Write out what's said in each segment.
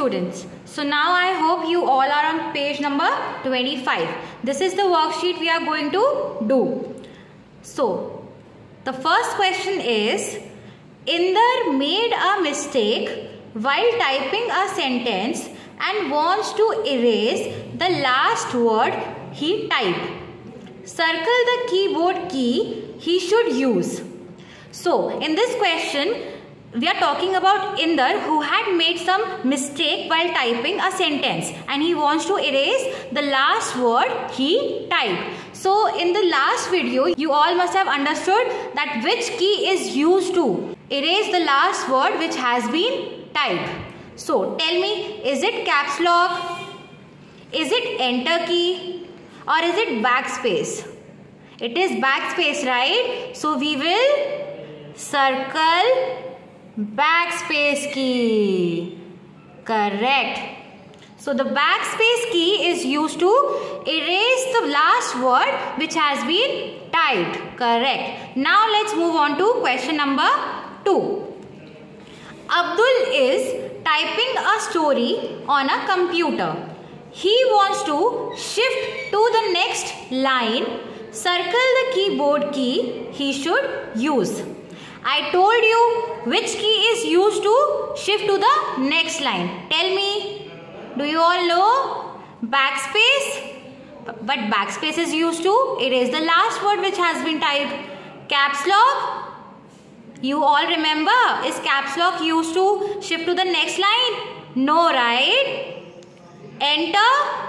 Students, so now I hope you all are on page number 25. This is the worksheet we are going to do. So, the first question is, Inder made a mistake while typing a sentence and wants to erase the last word he typed. Circle the keyboard key he should use. So, in this question, we are talking about Inder who had made some mistake while typing a sentence and he wants to erase the last word he typed. So in the last video you all must have understood that which key is used to erase the last word which has been typed. So tell me is it caps lock, is it enter key or is it backspace? It is backspace right? So we will circle backspace key. Correct. So the backspace key is used to erase the last word which has been typed. Correct. Now let's move on to question number 2. Abdul is typing a story on a computer. He wants to shift to the next line. Circle the keyboard key he should use. I told you which key is used to shift to the next line. Tell me. Do you all know? Backspace. But backspace is used to erase the last word which has been typed. Caps lock. You all remember? Is caps lock used to shift to the next line? No, right? Enter.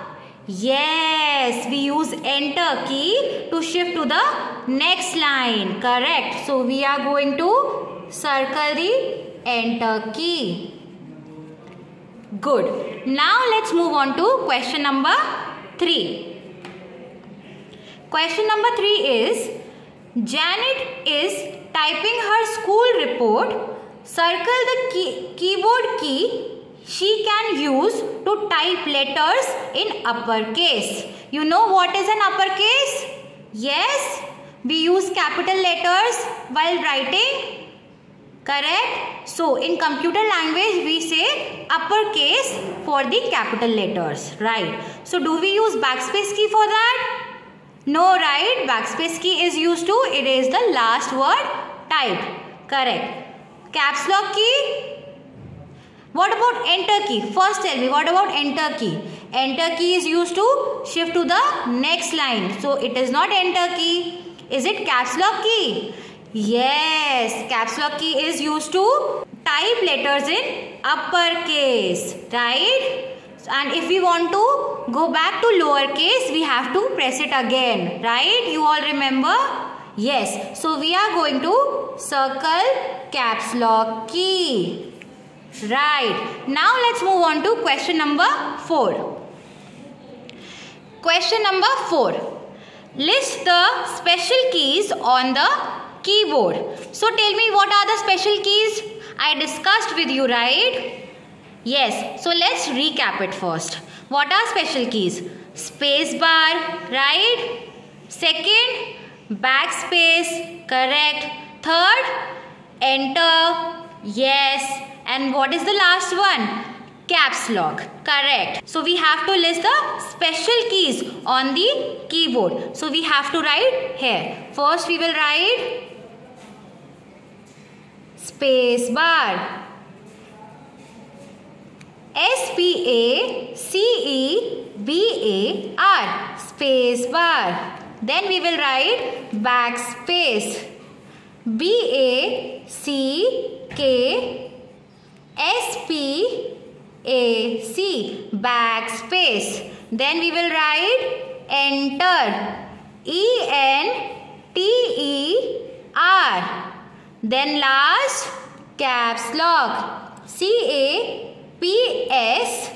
Yes, we use enter key to shift to the next line. Correct. So, we are going to circle the enter key. Good. Now, let's move on to question number 3. Question number 3 is Janet is typing her school report. Circle the key, keyboard key she can use to type letters in uppercase. You know what is an uppercase? Yes, we use capital letters while writing. Correct? So, in computer language, we say uppercase for the capital letters. Right? So, do we use backspace key for that? No, right? Backspace key is used to erase the last word typed. Correct. Caps lock key what about enter key? First tell me what about enter key? Enter key is used to shift to the next line. So it is not enter key. Is it caps lock key? Yes, caps lock key is used to type letters in uppercase, right? And if we want to go back to lowercase, we have to press it again, right? You all remember? Yes. So we are going to circle caps lock key. Right. Now let's move on to question number 4. Question number 4. List the special keys on the keyboard. So tell me what are the special keys? I discussed with you, right? Yes. So let's recap it first. What are special keys? Space bar, right? Second, backspace, correct. Third, enter, yes. And what is the last one? Caps lock. Correct. So we have to list the special keys on the keyboard. So we have to write here. First we will write space bar. S P A C E B A R space bar. Then we will write backspace. B A C K S P A C backspace. Then we will write enter E N T E R. Then last caps lock C A P S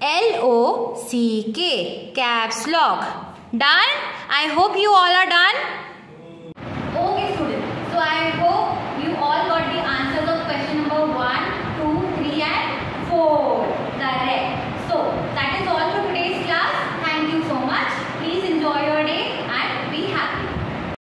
L O C K caps lock. Done? I hope you all are done.